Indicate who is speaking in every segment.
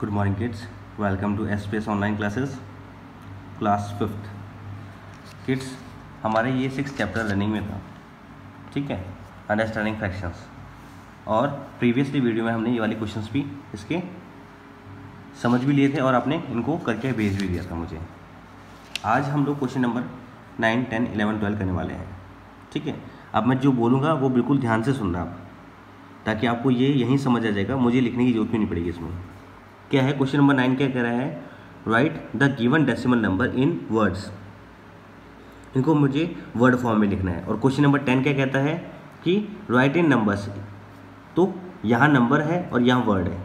Speaker 1: Good morning kids welcome to S P S online classes class fifth kids हमारे ये six chapter running में था, ठीक है? अंडरस्टैंडिंग फ्रैक्शंस और प्रीवियसली वीडियो में हमने ये वाले क्वेश्चंस भी इसके समझ भी लिए थे और आपने इनको करके भेज भी दिया था मुझे। आज हम लोग question number nine ten eleven twelve करने वाले हैं, ठीक है? अब मैं जो बोलूँगा, वो बिल्कुल ध्यान से सुनना आप, ताकि आपको ये यहीं समझ आ जाएगा। मुझे लिखने की ज़रूरत भी नहीं पड़ेगी इसमें। क्या है? क्वेश्चन नंबर नाइन क्या कह रहा है? Write the given decimal number in words इनको मुझे वर्ड फॉर्म में लिखना है। और क्वेश्चन नंबर टेन क्या कहता है? कि राइट इन नंबर्स तो यहाँ नंबर है और यहाँ वर्ड है।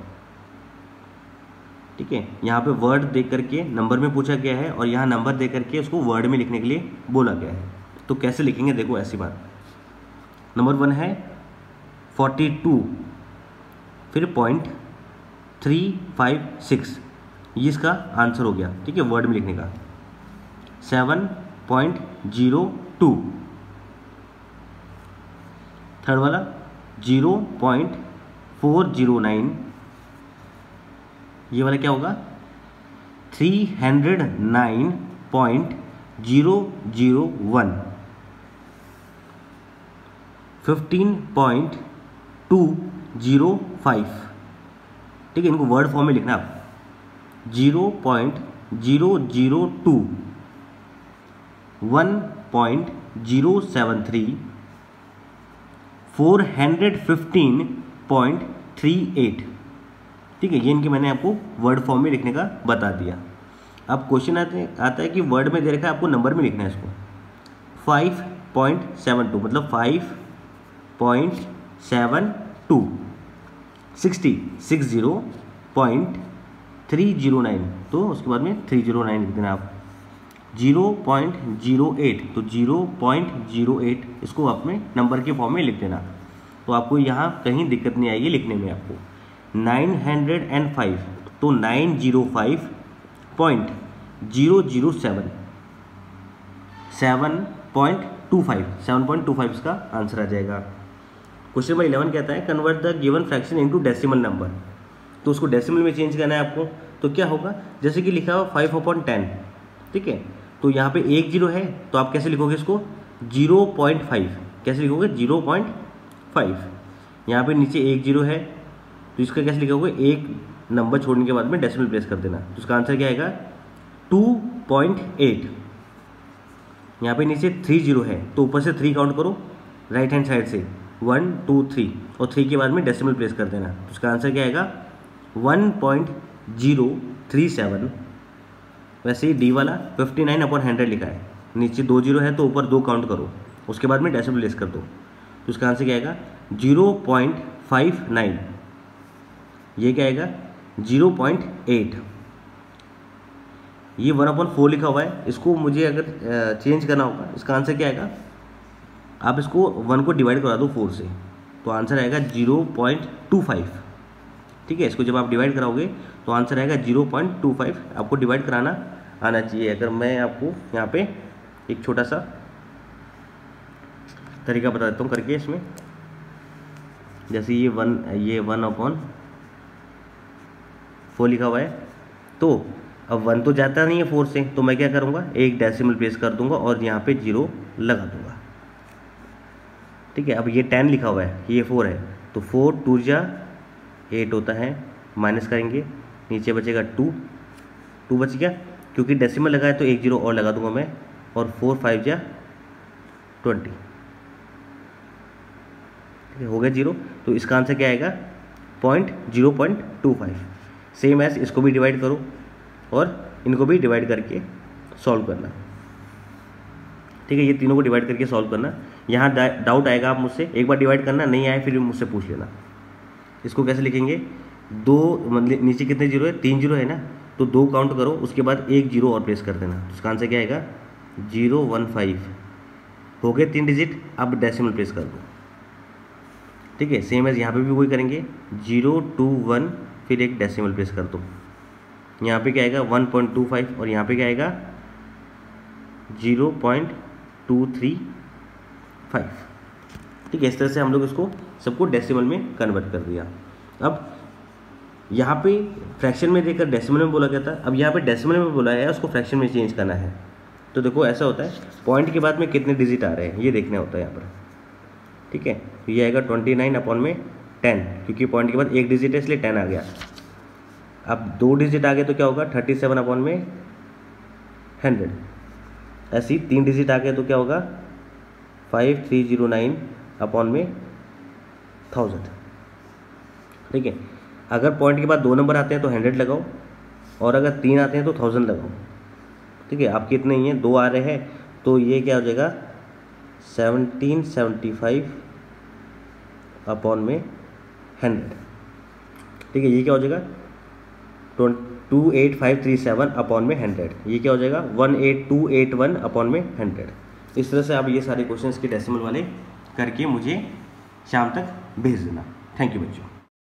Speaker 1: ठीक है? यहाँ पे वर्ड देख करके नंबर में पूछा गया है और यहाँ नंबर दे करके उसको वर्ड में लिखने के लिए बोला गया है। तो कैसे लिखेंगे? देखो, ऐसी बात। नंबर वन है फोर्टी टू फिर पॉइंट थ्री फाइव सिक्स ये इसका आंसर हो गया, ठीक है वर्ड में लिखने का। Seven point zero two third वाला zero point four zero nine ये वाला क्या होगा? Three hundred nine point zero zero one fifteen point two zero five ठीक है, इनको वर्ड फॉर्म में लिखना आप zero point zero zero two one point zero seven three four hundred fifteen point three eight ठीक है, ये इनके मैंने आपको वर्ड फॉर्म में लिखने का बता दिया। अब क्वेश्चन आते आता है कि वर्ड में दे रखा है, आपको नंबर में लिखना है इसको। फाइव पॉइंट सेवन टू मतलब five point seven two sixty, six zero point three zero nine. तो उसके बाद में थ्री ज़ीरो नाइन लिख देना आप। ज़ीरो पॉइंट ज़ीरो एट तो ज़ीरो पॉइंट ज़ीरो एट, इसको अपने नंबर के फॉर्म में लिख देना। तो आपको यहाँ कहीं दिक्कत नहीं आएगी लिखने में आपको। नाइन हंड्रेड एंड फाइव तो nine zero five point zero zero seven. Seven point two five, seven point two five इसका आंसर आ जाएगा। क्वेश्चन नंबर इलेवन कहता है convert the given fraction into decimal number तो उसको डेसिमल में change करना है आपको। तो क्या होगा? जैसे कि लिखा हुआ फाइव अपॉन टेन ठीक है? तो यहाँ पे एक ज़ीरो है तो आप कैसे लिखोगे इसको? ज़ीरो पॉइंट फाइव कैसे लिखोगे? ज़ीरो पॉइंट फाइव यहाँ पे नीचे एक ज़ीरो है तो इसका कैसे लिखोगे? एक नंबर छोड़ने के बाद में डेसिमल प्लेस कर देना। तो इसका आंसर क्या आएगा? टू पॉइंट एट यहाँ पे नीचे थ्री ज़ीरो है तो ऊपर से थ्री काउंट करो राइट हैंड साइड से। वन, टू, थ्री और थ्री के बाद में डेसिमल प्लेस कर देना। तो इसका आंसर क्या आएगा? One point zero three seven. वैसे ही डी वाला फिफ्टी नाइन अपॉन हंड्रेड लिखा है। नीचे दो ज़ीरो है तो ऊपर दो काउंट करो। उसके बाद में डेसिमल प्लेस कर दो। तो इसका आंसर क्या आएगा? Zero point five nine. ये क्या आएगा? Zero point eight. ये वन अपॉन फोर लिखा हुआ है। इसको मुझे अगर चेंज करना होगा, इसका आंसर क्या आएगा? आप इसको वन को डिवाइड करा दो फोर से तो आंसर आएगा ज़ीरो पॉइंट टू फाइव ठीक है, इसको जब आप डिवाइड कराओगे तो आंसर आएगा ज़ीरो पॉइंट टू फाइव आपको डिवाइड कराना, आना चाहिए। अगर मैं आपको यहाँ पे एक छोटा सा तरीका बता देता हूँ करके इसमें। जैसे ये वन ये वन अपॉन फोर लिखा हुआ है तो अब वन तो जाता नहीं है फोर से तो मैं क्या करूँगा? एक डेसिमल प्लेस कर दूँगा और यहाँ पे ज़ीरो लगा दूँगा। ठीक है, अब ये टेन लिखा हुआ है, ये फोर है तो फोर टू जा एट होता है माइनस करेंगे, नीचे बचेगा टू टू बच गया, क्योंकि डेसिमल लगा है तो एक ज़ीरो और लगा दूँगा मैं, और फोर फाइव जा ट्वेंटी ठीक है, हो गया ज़ीरो तो इसका आंसर क्या आएगा? Point zero point two five same as इसको भी डिवाइड करो, और इनको भी डिवाइड करके सॉल्व करना। ठीक है, ये तीनों को डिवाइड करके सॉल्व करना। यहाँ डाउट आएगा आप मुझसे, एक बार डिवाइड करना, नहीं आए, फिर भी मुझसे पूछ लेना। इसको कैसे लिखेंगे? दो मतलब नीचे कितने ज़ीरो है? तीन ज़ीरो है ना? तो दो काउंट करो, उसके बाद एक ज़ीरो और प्लेस कर देना। उसका आंसर क्या आएगा? ज़ीरो वन फाइव हो गए तीन डिजिट अब डेसिमल प्लेस कर दो। ठीक है? सेम एज यहाँ पे भी वही करेंगे। ज़ीरो टू वन फिर एक डेसिमल प्लेस कर दो। यहाँ पे क्या आएगा? वन पॉइंट टू फाइव और यहाँ पे क्या आएगा? Zero point two three five ठीक है, इस तरह से हम लोग इसको सबको डेसिमल में कन्वर्ट कर दिया। अब यहाँ पे फ्रैक्शन में देकर डेसिमल में बोला गया था। अब यहाँ पे डेसिमल में बोला है, उसको फ्रैक्शन में चेंज करना है। तो देखो, ऐसा होता है पॉइंट के बाद में कितने डिजिट आ रहे हैं, ये देखना होता है यहाँ पर। ठीक है तो ये आएगा ट्वेंटी नाइन अपॉन में टेन क्योंकि पॉइंट के बाद एक डिजिट है, इसलिए टेन आ गया। अब दो डिजिट आ गए तो क्या होगा थर्टी सेवन अपॉन में हंड्रेड ऐसी तीन डिजिट आ गए तो क्या होगा five three zero nine upon में थाउज़ेंड ठीक है? अगर पॉइंट के बाद दो नंबर आते हैं तो हंड्रेड लगाओ, और अगर तीन आते हैं तो थाउज़ेंड लगाओ। ठीक है? आपके इतने ही हैं? दो आ रहे हैं तो ये क्या हो जाएगा? सेवनटीन सेवेंटी फाइव अपॉन में हंड्रेड ठीक है? ये क्या हो जाएगा? Two eight five three seven upon में हंड्रेड ये क्या हो जाएगा? One eight two eight one upon में हंड्रेड इस तरह से आप ये सारे क्वेश्चन के डेसिमल वाले करके मुझे शाम तक भेज देना। थैंक यू बच्चों।